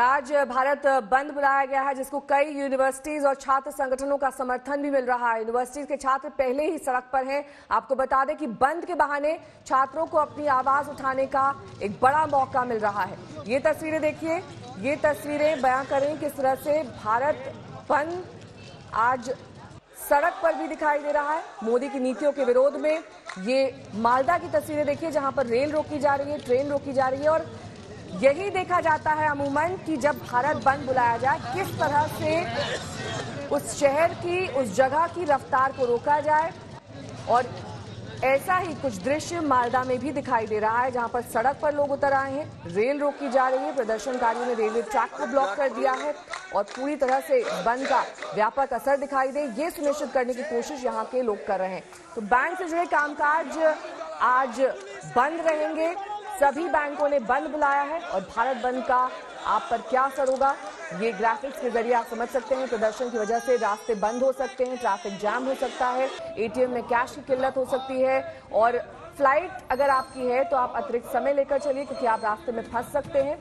आज भारत बंद बुलाया गया है, जिसको कई यूनिवर्सिटीज और छात्र संगठनों का समर्थन भी मिल रहा है। यूनिवर्सिटीज के छात्र पहले ही सड़क पर हैं। आपको बता दें कि बंद के बहाने छात्रों को अपनी आवाज़ उठाने का एक बड़ा मौका मिल रहा है। ये तस्वीरें देखिए, ये तस्वीरें बयां करें किस तरह से भारत बंद आज सड़क पर भी दिखाई दे रहा है। मोदी की नीतियों के विरोध में ये मालदा की तस्वीरें देखिए, जहाँ पर रेल रोकी जा रही है, ट्रेन रोकी जा रही है और यही देखा जाता है अमूमन कि जब भारत बंद बुलाया जाए, किस तरह से उस शहर की, उस जगह की रफ्तार को रोका जाए। और ऐसा ही कुछ दृश्य मालदा में भी दिखाई दे रहा है, जहाँ पर सड़क पर लोग उतर आए हैं। रेल रोकी जा रही है, प्रदर्शनकारियों ने रेलवे ट्रैक को ब्लॉक कर दिया है और पूरी तरह से बंद का व्यापक असर दिखाई दे। ये सुनिश्चित करने की कोशिश यहाँ के लोग कर रहे हैं। तो बैंक से जुड़े कामकाज आज बंद रहेंगे। सभी बैंकों ने बंद बुलाया है और भारत बंद का आप पर क्या असर होगा? ये ग्राफिक्स के ज़रिए आप समझ सकते हैं। प्रदर्शन की वजह से रास्ते बंद हो सकते हैं ट्रैफ़िक जाम हो सकता है एटीएम में कैश की किल्लत हो सकती है और फ़्लाइट अगर आपकी है तो आप अतिरिक्त समय लेकर चलिए क्योंकि आप रास्ते में फंस सकते हैं।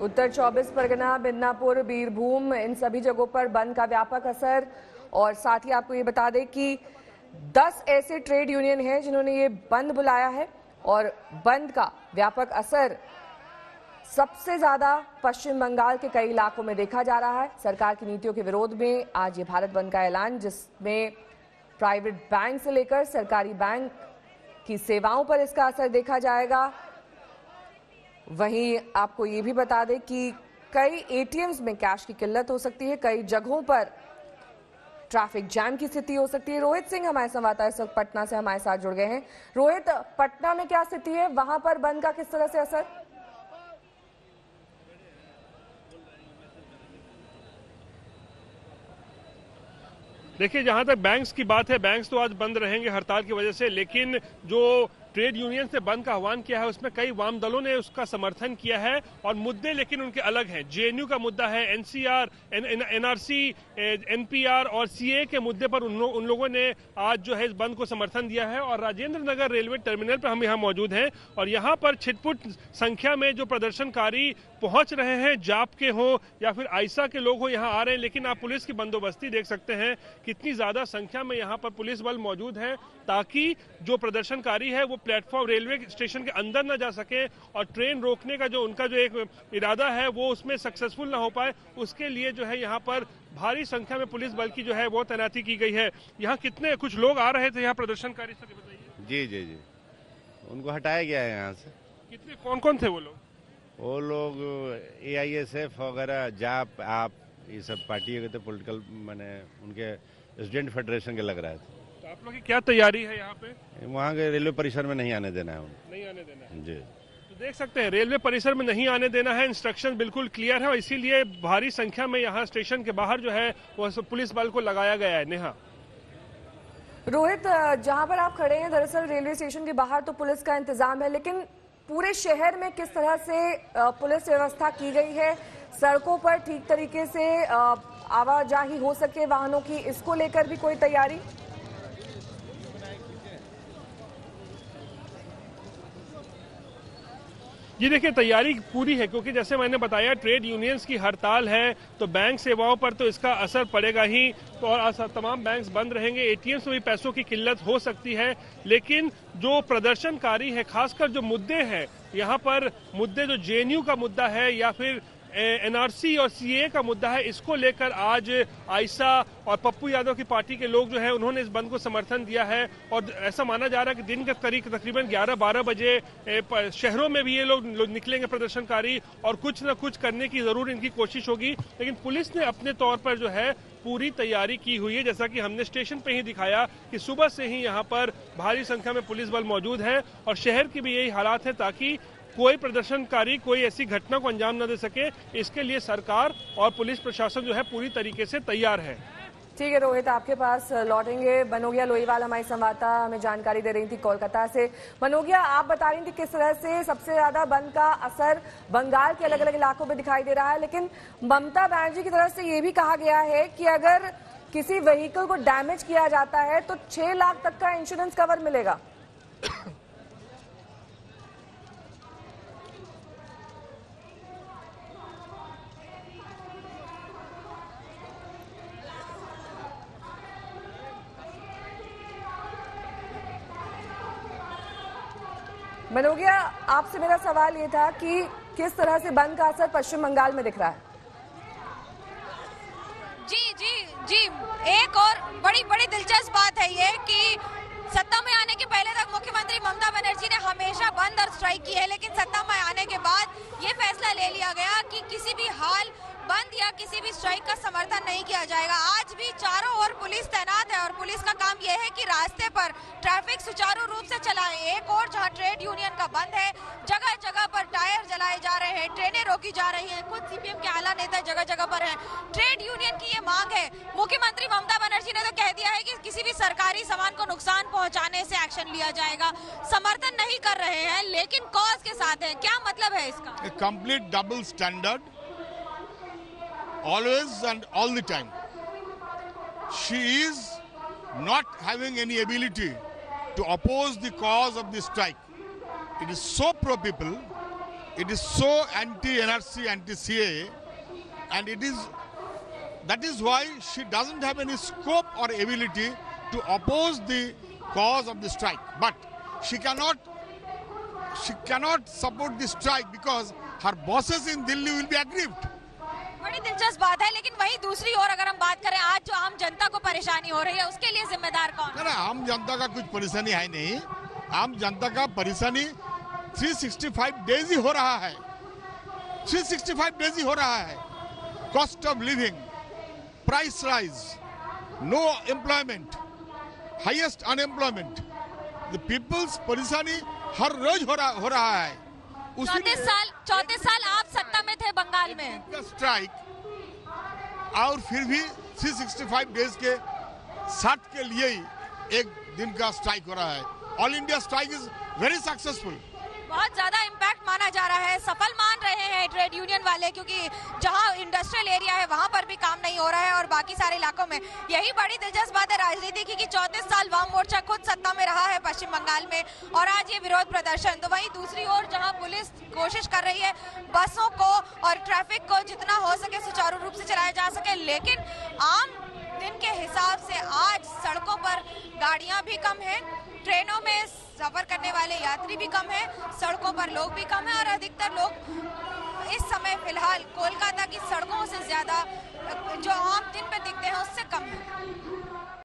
उत्तर 24 परगना मिदनापुर बीरभूम, इन सभी जगहों पर बंद का व्यापक असर। और साथ ही आपको ये बता दें कि 10 ऐसे ट्रेड यूनियन हैं जिन्होंने ये बंद बुलाया है। और बंद का व्यापक असर सबसे ज़्यादा पश्चिम बंगाल के कई इलाकों में देखा जा रहा है। सरकार की नीतियों के विरोध में आज ये भारत बंद का ऐलान, जिसमें प्राइवेट बैंक से लेकर सरकारी बैंक की सेवाओं पर इसका असर देखा जाएगा। वहीं आपको ये भी बता दें कि कई एटीएम्स में कैश की किल्लत हो सकती है, कई जगहों पर ट्रैफ़िक जैम की स्थिति हो सकती है। रोहित सिंह हमारे संवाददाता इस वक्त पटना से हमारे साथ जुड़ गए हैं। रोहित, पटना में क्या स्थिति है? वहाँ पर बंद का किस तरह से असर? देखिए, जहाँ तक बैंक्स की बात है बैंक्स तो आज बंद रहेंगे हड़ताल की वजह से, लेकिन जो ट्रेड यूनियन से बंद का आह्वान किया है उसमें कई वाम दलों ने उसका समर्थन किया है और मुद्दे लेकिन उनके अलग हैं। जेएनयू का मुद्दा है एनसीआर एनआरसी एनपीआर और सीए के मुद्दे पर उन, लो, उन लोगों ने आज जो है इस बंद को समर्थन दिया है और राजेंद्र नगर रेलवे टर्मिनल पर हम यहाँ मौजूद हैं और यहाँ पर छिटपुट संख्या में जो प्रदर्शनकारी पहुँच रहे हैं जाप के हो या फिर आयसा के लोग हो यहाँ आ रहे हैं लेकिन आप पुलिस की बंदोबस्ती देख सकते हैं कितनी ज़्यादा संख्या में यहाँ पर पुलिस बल मौजूद है ताकि जो प्रदर्शनकारी है वो प्लेटफॉर्म रेलवे स्टेशन के अंदर ना जा सके और ट्रेन रोकने का जो उनका जो एक इरादा है वो उसमें सक्सेसफुल ना हो पाए उसके लिए जो है यहाँ पर भारी संख्या में पुलिस बल की जो है वो तैनाती की गई है। यहाँ कितने कुछ लोग आ रहे थे यहाँ प्रदर्शनकारी से बताइए। जी जी जी। उनको हटाया गया है यहाँ से। कितने कौन कौन थे वो लोग? वो लोग ए आई एस एफ़ वगैरह जाप आप ये सब पार्टी के थे पोलिटिकल मैंने उनके स्टूडेंट फेडरेशन के लग रहे थे। तो आप लोग की क्या तैयारी है यहाँ पे? वहाँ के रेलवे परिसर में नहीं आने देना है नहीं आने देना है। जी। तो देख सकते हैं रेलवे परिसर में नहीं आने देना है इंस्ट्रक्शन बिल्कुल क्लियर है और इसीलिए भारी संख्या में यहाँ स्टेशन के बाहर जो है वो पुलिस बल को लगाया गया है नेहा। रोहित जहाँ पर आप खड़े हैं दरअसल रेलवे स्टेशन के बाहर तो पुलिस का इंतज़ाम है लेकिन पूरे शहर में किस तरह से पुलिस व्यवस्था की गई है? सड़कों पर ठीक तरीके से आवाजाही हो सके वाहनों की इसको लेकर भी कोई तैयारी? जी देखिए, तैयारी पूरी है, क्योंकि जैसे मैंने बताया, ट्रेड यूनियंस की हड़ताल है तो बैंक सेवाओं पर तो इसका असर पड़ेगा ही तो और तमाम बैंक्स बंद रहेंगे एटीएम में भी पैसों की किल्लत हो सकती है, लेकिन जो प्रदर्शनकारी है, खासकर जो मुद्दे हैं, यहाँ पर मुद्दे, जो जेएनयू का मुद्दा है, या फिर एनआरसी और सीए का मुद्दा है, इसको लेकर आज आयसा और पप्पू यादव की पार्टी के लोग जो है, उन्होंने इस बंद को समर्थन दिया है। और ऐसा माना जा रहा है कि दिन के करीब, तकरीबन 11-12 बजे शहरों में भी ये लोग निकलेंगे प्रदर्शनकारी और कुछ न कुछ करने की ज़रूर इनकी कोशिश होगी। लेकिन पुलिस ने अपने तौर पर जो है, पूरी तैयारी की हुई है, जैसा कि हमने स्टेशन पे ही दिखाया कि सुबह से ही यहाँ पर भारी संख्या में पुलिस बल मौजूद है और शहर की भी यही हालात है, ताकि कोई प्रदर्शनकारी कोई ऐसी घटना को अंजाम न दे सके, इसके लिए सरकार और पुलिस प्रशासन जो है पूरी तरीके से तैयार है। ठीक है, रोहित, आपके पास लौटेंगे बनोगिया लोहीवाल, हमारी संवाददाता हमें जानकारी दे रही थी कोलकाता से। बनोगिया, आप बता रही थी किस तरह से सबसे ज़्यादा बंद का असर बंगाल के अलग अलग इलाकों में दिखाई दे रहा है, लेकिन ममता बनर्जी की तरफ़ से ये भी कहा गया है कि अगर किसी व्हीकल को डैमेज किया जाता है तो छह लाख तक का इंश्योरेंस कवर मिलेगा। मनोगिया, आपसे मेरा सवाल ये था कि किस तरह से बंद का असर पश्चिम बंगाल में दिख रहा है? जी जी जी, एक और बड़ी बड़ी दिलचस्प बात है ये कि सत्ता में आने के पहले तक मुख्यमंत्री ममता बनर्जी ने हमेशा बंद और स्ट्राइक की है, लेकिन सत्ता में आने के बाद ये फैसला ले लिया गया कि किसी भी हाल बंद या किसी भी स्ट्राइक का समर्थन नहीं किया जाएगा। आज भी चारों ओर पुलिस तैनात है और पुलिस का काम यह है कि रास्ते पर ट्रैफ़िक सुचारू रूप से चलाए। एक और जहाँ ट्रेड यूनियन का बंद है जगह जगह पर टायर जलाए जा रहे हैं, ट्रेनें रोकी जा रही हैं। खुद सीपीएम के आला नेता जगह जगह पर हैं। ट्रेड यूनियन की ये मांग है। मुख्यमंत्री ममता बनर्जी ने तो कह दिया है कि किसी भी सरकारी सामान को नुकसान पहुँचाने से एक्शन लिया जाएगा। समर्थन नहीं कर रहे हैं, लेकिन कॉज के साथ है। क्या मतलब है इसका? A double standard. Always and all the time. She is not having any ability to oppose the cause of the strike. It is so pro people it is so anti nrc anti ca and it is that is why she doesn't have any scope or ability to oppose the cause of the strike. But she cannot she cannot support the strike because her bosses in Delhi will be aggrieved. बड़ी दिलचस्प बात है लेकिन वही दूसरी ओर अगर हम बात करें आज जो आम जनता को परेशानी हो रही है उसके लिए जिम्मेदार कौन? ना आम जनता का कुछ परेशानी है नहीं। आम जनता का परेशानी 365 डेज़ ही हो रहा है। 365 डेज़ ही हो रहा है। Cost of living price rise no employment highest unemployment the people's परेशानी हर रोज हो रहा हो रहा है। चौतीस साल चौतीस साल आप सत्ता में थे बंगाल में। स्ट्राइक और फिर भी 365 डेज़ के साथ के लिए ही एक दिन का स्ट्राइक हो रहा है। All India strike is very successful बहुत ज़्यादा इम्पैक्ट माना जा रहा है, सफल मान रहे हैं ट्रेड यूनियन वाले, क्योंकि जहाँ इंडस्ट्रियल एरिया है, वहाँ पर भी काम नहीं हो रहा है और बाकी सारे इलाकों में। यही बड़ी दिलचस्प बात है राजनीति की कि चौतीस साल वाम मोर्चा खुद सत्ता में रहा है पश्चिम बंगाल में, और आज ये विरोध प्रदर्शन। तो वहीं दूसरी ओर जहाँ पुलिस कोशिश कर रही है बसों को और ट्रैफ़िक को जितना हो सके सुचारू रूप से चलाया जा सके, लेकिन आम दिन के हिसाब से आज सड़कों पर गाड़ियाँ भी कम हैं, ट्रेनों में सफ़र करने वाले यात्री भी कम है, सड़कों पर लोग भी कम है और अधिकतर लोग इस समय फ़िलहाल कोलकाता की सड़कों से ज़्यादा, जो आम दिन पर दिखते हैं, उससे कम है।